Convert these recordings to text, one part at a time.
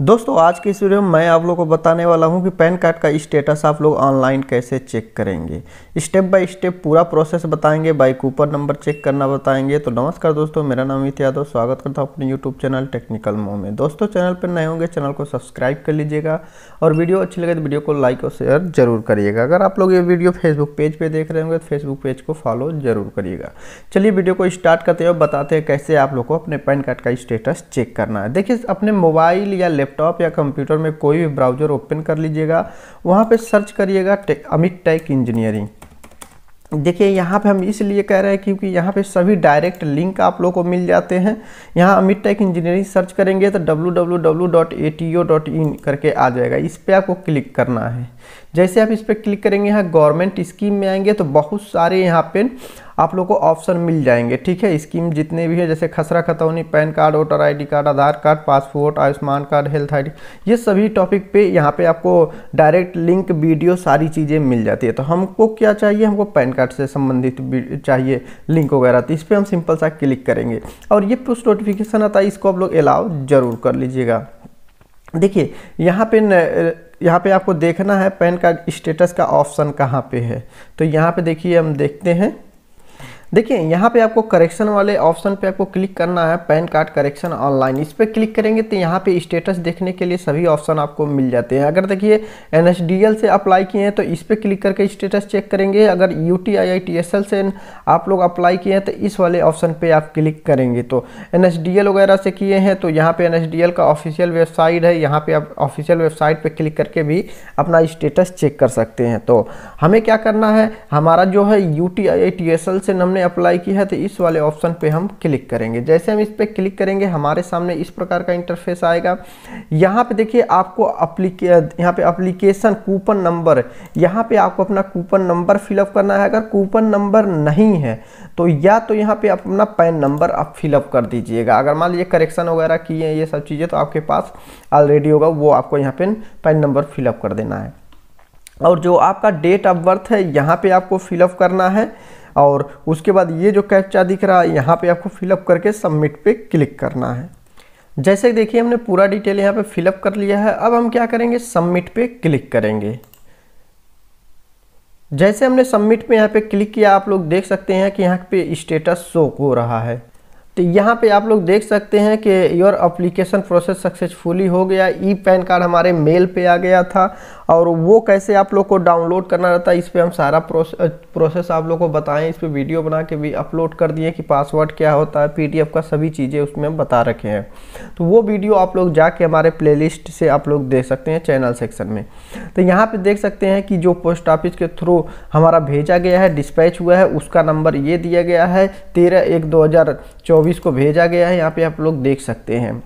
दोस्तों, आज की इस वीडियो में मैं आप लोगों को बताने वाला हूँ कि पैन कार्ड का स्टेटस आप लोग ऑनलाइन कैसे चेक करेंगे। स्टेप बाय स्टेप पूरा प्रोसेस बताएँगे बाई कूपर नंबर चेक करना बताएँगे। तो नमस्कार दोस्तों, मेरा नाम अमित यादव, स्वागत करता हूँ अपने यूट्यूब चैनल टेक्निकल मो में। दोस्तों, चैनल पर नए होंगे, चैनल को सब्सक्राइब कर लीजिएगा और वीडियो अच्छी लगे तो वीडियो को लाइक और शेयर ज़रूर करिएगा। अगर आप लोग ये वीडियो फेसबुक पेज पर देख रहे होंगे तो फेसबुक पेज को फॉलो ज़रूर करिएगा। चलिए वीडियो को स्टार्ट करते हैं और बताते हैं कैसे आप लोग को अपने पैन कार्ड का स्टेटस चेक करना है। देखिए, अपने मोबाइल या लैपटॉप या कंप्यूटर में कोई भी ब्राउज़र ओपन कर लीजिएगा। वहाँ पे सर्च करिएगा अमित टेक इंजीनियरिंग। देखिए, यहाँ पे हम इसलिए कह रहे हैं क्योंकि यहाँ पे सभी डायरेक्ट लिंक आप लोग को मिल जाते हैं। यहाँ अमित टेक इंजीनियरिंग सर्च करेंगे तो www.ato.in करके आ जाएगा। इस पर आपको क्लिक करना है। जैसे आप इस पर क्लिक करेंगे, यहाँ गवर्नमेंट स्कीम में आएँगे तो बहुत सारे यहाँ पे आप लोग को ऑप्शन मिल जाएँगे, ठीक है? स्कीम जितने भी है, जैसे खसरा खतौनी, PAN card, voter ID card, Aadhaar card, passport, Ayushman card, health ID, ये सभी टॉपिक पे यहाँ पे आपको डायरेक्ट लिंक, वीडियो, सारी चीज़ें मिल जाती है। तो हमको क्या चाहिए? हमको पैन कार्ड से संबंधित चाहिए लिंक वगैरह। तो इस पर हम सिंपल सा क्लिक करेंगे। और ये पुस्ट नोटिफिकेशन आता है, इसको आप लोग अलाउ ज़रूर कर लीजिएगा। देखिए, यहाँ पे यहाँ पे आपको देखना है पैन कार्ड स्टेटस का ऑप्शन कहाँ पे है। तो यहाँ पे देखिए, हम देखते हैं। देखिए, यहाँ पे आपको करेक्शन वाले ऑप्शन पे आपको क्लिक करना है पैन कार्ड करेक्शन ऑनलाइन इस पर क्लिक करेंगे तो यहाँ पे स्टेटस देखने के लिए सभी ऑप्शन आपको मिल जाते हैं। अगर देखिए एन से अप्लाई किए हैं तो इस पर क्लिक करके स्टेटस चेक करेंगे। अगर यू टी से आप लोग अप्लाई किए हैं तो इस वाले ऑप्शन पर आप क्लिक करेंगे। तो एनएचडीएल वगैरह से किए हैं तो यहाँ पे एन का ऑफिशियल वेबसाइट है। यहाँ पे आप ऑफिशियल वेबसाइट पर क्लिक करके भी अपना स्टेटस चेक कर सकते हैं। तो हमें क्या करना है? हमारा जो है यू टी से हमने अप्लाई की है तो इस वाले ऑप्शन पे हम क्लिक करेंगे। जैसे हम इस पर क्लिक करेंगे, हमारे सामने इस प्रकार का इंटरफेस आएगा। यहाँ पे देखिए, आपको अप्लीके यहाँ पे अप्लीकेशन कूपन नंबर यहाँ पे आपको अपना कूपन नंबर फिलअप करना है। अगर कूपन नंबर नहीं है तो या तो यहाँ पे अपना पैन नंबर आप फिलअप कर दीजिएगा। अगर मान लीजिए करेक्शन वगैरह किए हैं, ये सब चीज़ें तो आपके पास ऑलरेडी होगा, वो आपको यहाँ पे पैन नंबर फिलअप कर देना है। और जो आपका डेट ऑफ़ बर्थ है, यहाँ पे आपको फिलअप करना है और उसके बाद ये जो कैप्चा दिख रहा है, यहाँ पे आपको फिलअप करके सबमिट पे क्लिक करना है। जैसे देखिए, हमने पूरा डिटेल यहाँ पे फिलअप कर लिया है। अब हम क्या करेंगे? सबमिट पे क्लिक करेंगे। जैसे हमने सबमिट पे यहाँ पे क्लिक किया, आप लोग देख सकते हैं कि यहाँ पे स्टेटस शो हो रहा है। तो यहाँ पे आप लोग देख सकते हैं कि योर अप्लीकेशन प्रोसेस सक्सेसफुली हो गया। ई पैन कार्ड हमारे मेल पे आ गया था और वो कैसे आप लोग को डाउनलोड करना रहता है, इस पर हम सारा प्रोसेस प्रोसेस आप लोग को बताएँ। इस पर वीडियो बना के भी अपलोड कर दिए कि पासवर्ड क्या होता है पीडीएफ का सभी चीज़ें उसमें हम बता रखे हैं। तो वो वीडियो आप लोग जाके हमारे प्लेलिस्ट से आप लोग देख सकते हैं चैनल सेक्शन में। तो यहाँ पर देख सकते हैं कि जो पोस्ट ऑफ़िस के थ्रू हमारा भेजा गया है डिस्पैच हुआ है, उसका नंबर ये दिया गया है, तेरह एक दो को भेजा गया है, यहाँ पे आप लोग देख सकते हैं।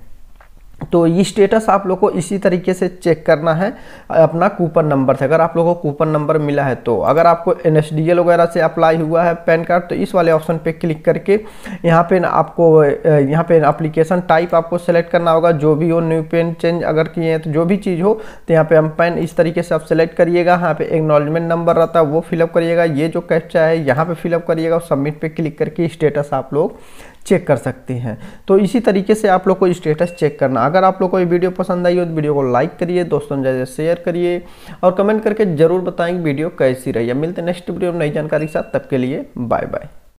तो ये स्टेटस आप लोग को इसी तरीके से चेक करना है, अपना कूपन नंबर से। अगर आप लोगों को कूपन नंबर मिला है तो। अगर आपको एनएसडीएल वगैरह से अप्लाई हुआ है पैन कार्ड तो इस वाले ऑप्शन पे क्लिक करके यहाँ पे आपको यहाँ पे एप्लीकेशन टाइप आपको सेलेक्ट करना होगा। जो भी हो न्यू पेन चेंज अगर किए हैं तो जो भी चीज़ हो तो यहाँ पे हम पैन इस तरीके से आप सेलेक्ट करिएगा। यहाँ पे एक्नॉलेजमेंट नंबर रहता है, वो फिलअप करिएगा। ये जो कैप्चा है, यहाँ पे फिलअप करिएगा सबमिट पर क्लिक करके स्टेटस आप लोग चेक कर सकते हैं। तो इसी तरीके से आप लोग को स्टेटस चेक करना। अगर आप लोग को ये वीडियो पसंद आई हो तो वीडियो को लाइक करिए, दोस्तों ज़्यादा शेयर करिए और कमेंट करके ज़रूर बताएँ वीडियो कैसी रही। है मिलते नेक्स्ट वीडियो में नई जानकारी के साथ। तब के लिए बाय बाय